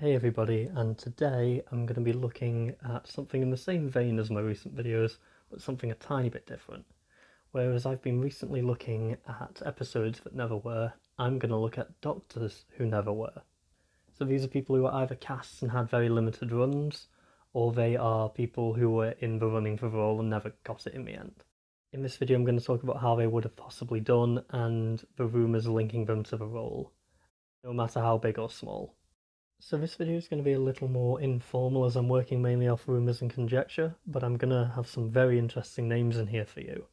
Hey everybody, and today I'm going to be looking at something in the same vein as my recent videos, but something a tiny bit different. Whereas I've been recently looking at episodes that never were, I'm going to look at doctors who never were. So these are people who were either cast and had very limited runs, or they are people who were in the running for the role and never got it in the end. In this video I'm going to talk about how they would have possibly done and the rumours linking them to the role, no matter how big or small. So this video is going to be a little more informal as I'm working mainly off rumours and conjecture, but I'm going to have some very interesting names in here for you.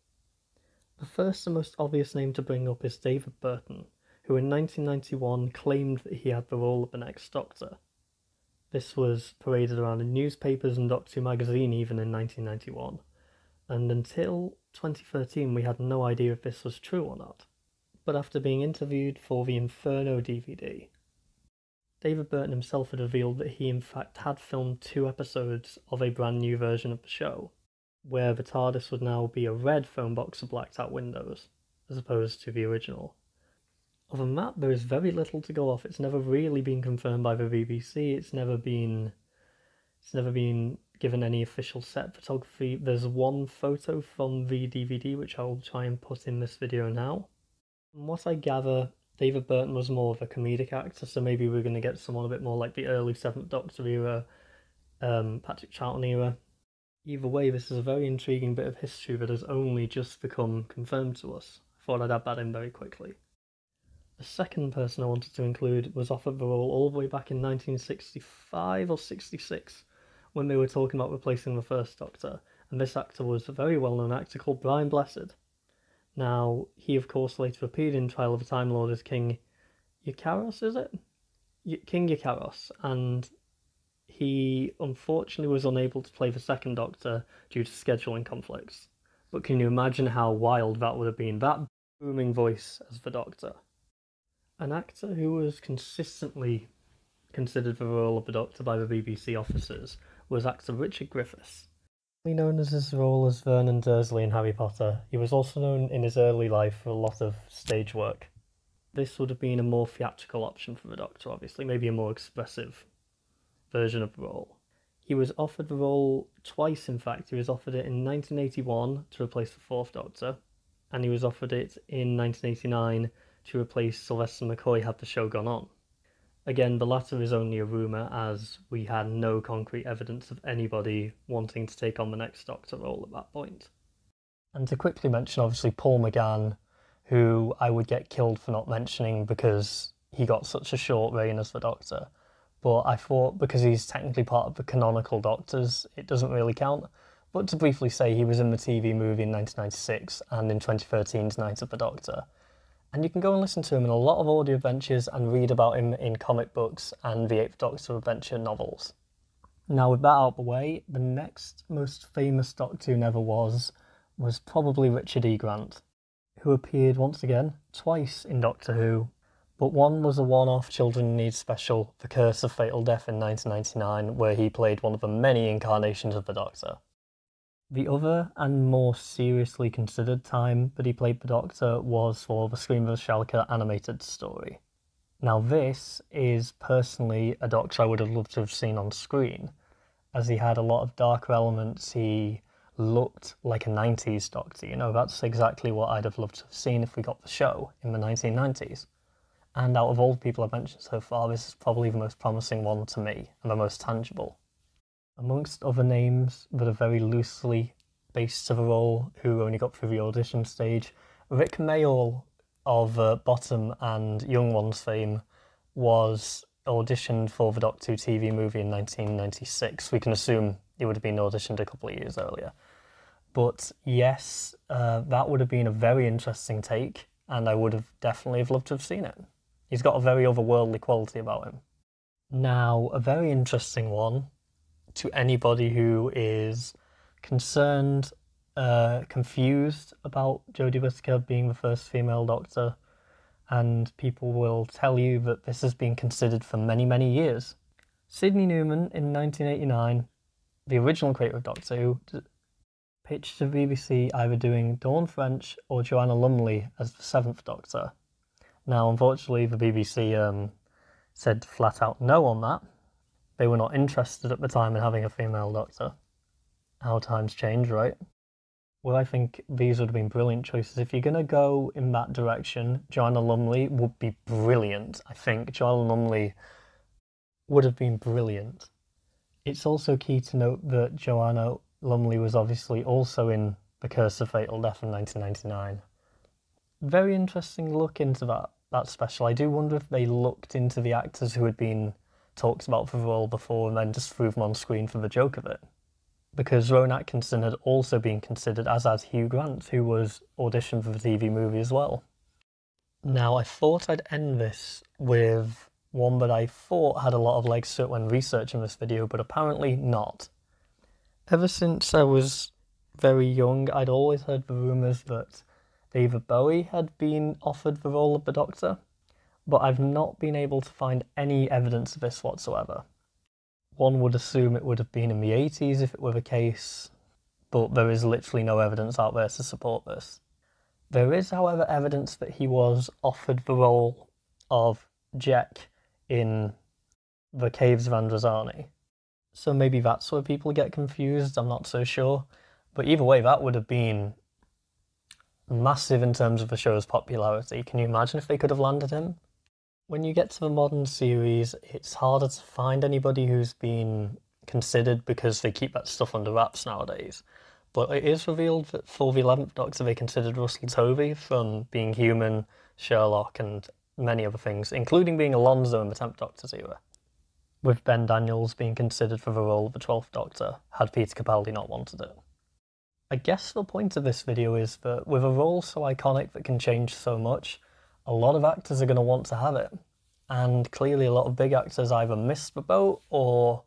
The first and most obvious name to bring up is David Burton, who in 1991 claimed that he had the role of the next Doctor. This was paraded around in newspapers and Doctor magazine even in 1991, and until 2013 we had no idea if this was true or not. But after being interviewed for the Inferno DVD, David Burton himself had revealed that he in fact had filmed two episodes of a brand new version of the show, where the TARDIS would now be a red phone box with blacked out windows, as opposed to the original. Other than that, there is very little to go off. It's never really been confirmed by the BBC. It's never been, it's never been given any official set photography. There's one photo from the DVD which I'll try and put in this video now. From what I gather, David Burton was more of a comedic actor, so maybe we're going to get someone a bit more like the early Seventh Doctor era, um, Patrick Troughton era. Either way, this is a very intriguing bit of history that has only just become confirmed to us. I thought I'd add that in very quickly. The second person I wanted to include was offered the role all the way back in 1965 or 66 when they were talking about replacing the first Doctor, and this actor was a very well known actor called Brian Blessed. Now, he of course later appeared in Trial of a Time Lord as King Ikaros, is it? Y- King Ikaros, and he unfortunately was unable to play the second Doctor due to scheduling conflicts. But can you imagine how wild that would have been? That booming voice as the Doctor. An actor who was consistently considered the role of the Doctor by the BBC officers was actor Richard Griffiths known as his role as Vernon Dursley in Harry Potter, he was also known in his early life for a lot of stage work. This would have been a more theatrical option for the Doctor, obviously, maybe a more expressive version of the role. He was offered the role twice, in fact. He was offered it in 1981 to replace the Fourth Doctor, and he was offered it in 1989 to replace Sylvester McCoy had the show gone on. Again, the latter is only a rumour, as we had no concrete evidence of anybody wanting to take on the next Doctor role at that point. And to quickly mention, obviously, Paul McGann, who I would get killed for not mentioning because he got such a short reign as the Doctor. But I thought because he's technically part of the canonical Doctors, it doesn't really count. But to briefly say, he was in the TV movie in 1996 and in 2013's Night of the Doctor and you can go and listen to him in a lot of audio adventures and read about him in comic books and the Eighth Doctor adventure novels. Now, with that out of the way, the next most famous Doctor who never was was probably Richard E. Grant, who appeared once again twice in Doctor Who, but one was a one off Children Need special, The Curse of Fatal Death in 1999, where he played one of the many incarnations of the Doctor. The other and more seriously considered time that he played the Doctor was for the Scream of the Shalka animated story. Now, this is personally a Doctor I would have loved to have seen on screen, as he had a lot of darker elements. He looked like a 90s Doctor, you know, that's exactly what I'd have loved to have seen if we got the show in the 1990s. And out of all the people I've mentioned so far, this is probably the most promising one to me and the most tangible. Amongst other names that are very loosely based to the role, who only got through the audition stage, Rik Mayall of uh, Bottom and Young Ones fame was auditioned for the Doctor Who TV movie in 1996. We can assume he would have been auditioned a couple of years earlier. But yes, uh, that would have been a very interesting take, and I would have definitely have loved to have seen it. He's got a very otherworldly quality about him. Now, a very interesting one to anybody who is concerned, uh, confused about Jodie Whittaker being the first female doctor, and people will tell you that this has been considered for many, many years. Sydney Newman in 1989, the original creator of Doctor Who, pitched to BBC either doing Dawn French or Joanna Lumley as the seventh Doctor. Now, unfortunately, the BBC um, said flat out no on that, they were not interested at the time in having a female doctor. How times change, right? Well, I think these would have been brilliant choices. If you're going to go in that direction, Joanna Lumley would be brilliant. I think Joanna Lumley would have been brilliant. It's also key to note that Joanna Lumley was obviously also in The Curse of Fatal Death in 1999. Very interesting look into that, that special. I do wonder if they looked into the actors who had been talked about for the role before and then just threw them on screen for the joke of it because Rowan Atkinson had also been considered, as had Hugh Grant, who was auditioned for the TV movie as well. Now, I thought I'd end this with one that I thought had a lot of legs to it when researching this video, but apparently not. Ever since I was very young, I'd always heard the rumours that David Bowie had been offered the role of the Doctor, but I've not been able to find any evidence of this whatsoever. One would assume it would have been in the 80s if it were the case, but there is literally no evidence out there to support this. There is, however, evidence that he was offered the role of Jek in The Caves of Androzani. So maybe that's where people get confused, I'm not so sure. But either way, that would have been massive in terms of the show's popularity. Can you imagine if they could have landed him? When you get to the modern series, it's harder to find anybody who's been considered because they keep that stuff under wraps nowadays. But it is revealed that for the 11th Doctor they considered Russell Tovey from being human, Sherlock, and many other things, including being Alonso in the 10th Doctor's era. With Ben Daniels being considered for the role of the 12th Doctor, had Peter Capaldi not wanted it. I guess the point of this video is that with a role so iconic that can change so much, a lot of actors are going to want to have it. And clearly, a lot of big actors either missed the boat or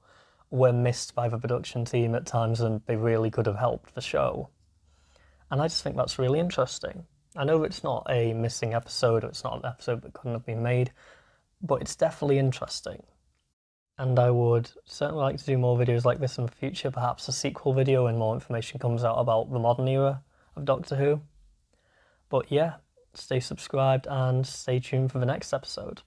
were missed by the production team at times and they really could have helped the show. And I just think that's really interesting. I know it's not a missing episode or it's not an episode that couldn't have been made, but it's definitely interesting. And I would certainly like to do more videos like this in the future, perhaps a sequel video when more information comes out about the modern era of Doctor Who. But yeah, stay subscribed and stay tuned for the next episode.